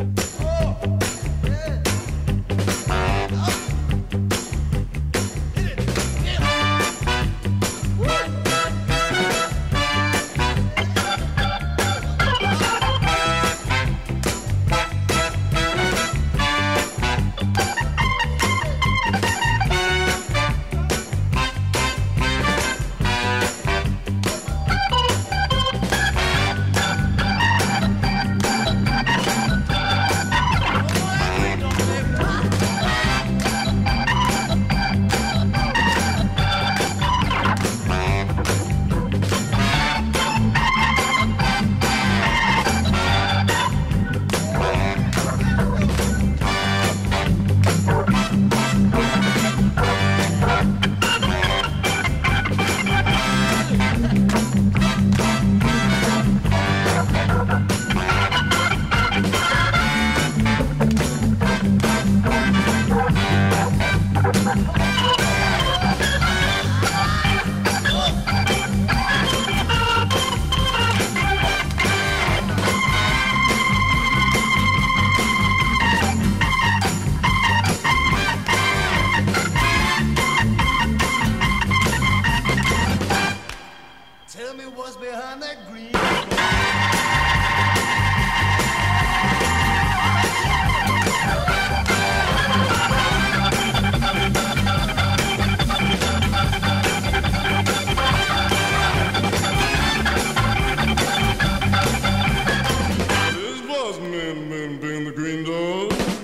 Bye. down the green door.